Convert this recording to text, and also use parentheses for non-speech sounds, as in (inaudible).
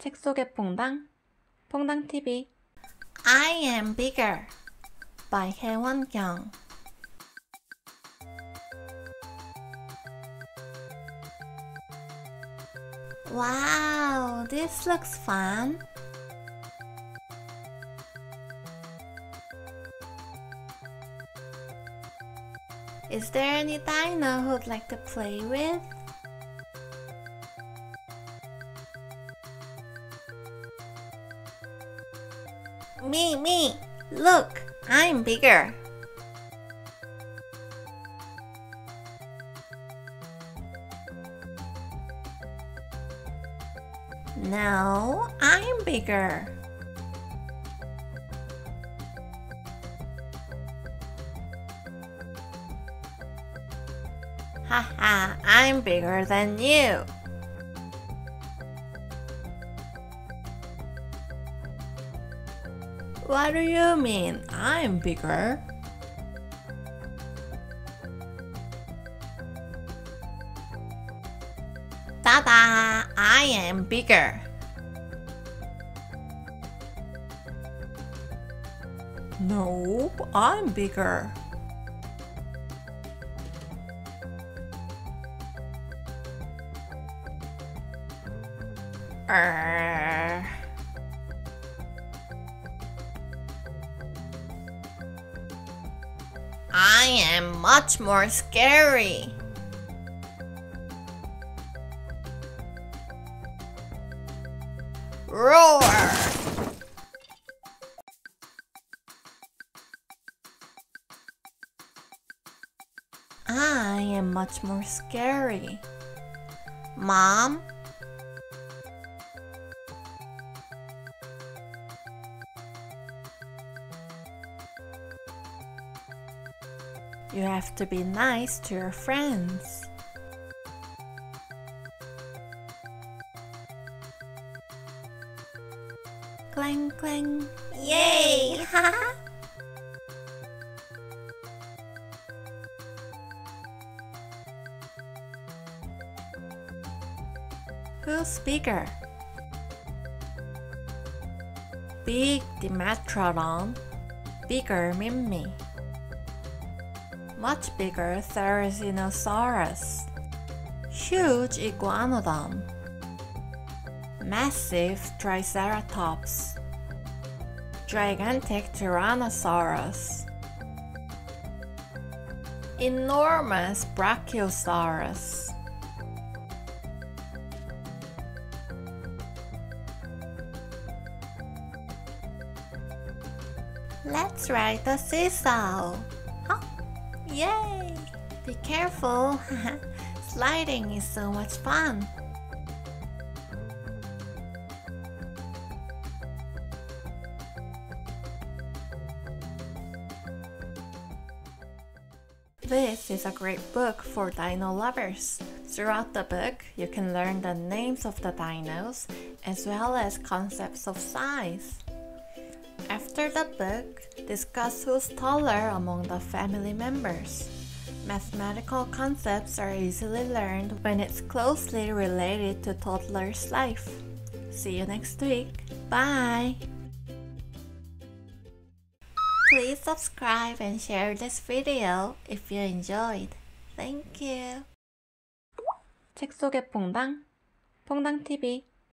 책 속의 퐁당, 퐁당TV. I am bigger by 혜원 경. Wow, this looks fun. Is there any dino who'd like to play with? Me, me! Look, I'm bigger. No, I'm bigger. Haha, I'm bigger than you. What do you mean? I'm bigger. Ta-da! I am bigger. Nope, I'm bigger. Err. I am much more scary. Roar! I am much more scary. Mom? You have to be nice to your friends. Clang clang. Yay! (laughs) Who's bigger? Big Dimetrodon, bigger Mimi. Much bigger Therizinosaurus. Huge Iguanodon. Massive Triceratops. Gigantic Tyrannosaurus. Enormous Brachiosaurus. Let's ride the seesaw. Yay! Be careful. (laughs) Sliding is so much fun. This is a great book for dino lovers. Throughout the book, you can learn the names of the dinos as well as concepts of size. After the book, discuss who's taller among the family members. Mathematical concepts are easily learned when it's closely related to toddler's life. See you next week. Bye! Please subscribe and share this video if you enjoyed. Thank you. 책 속의 퐁당, 퐁당TV.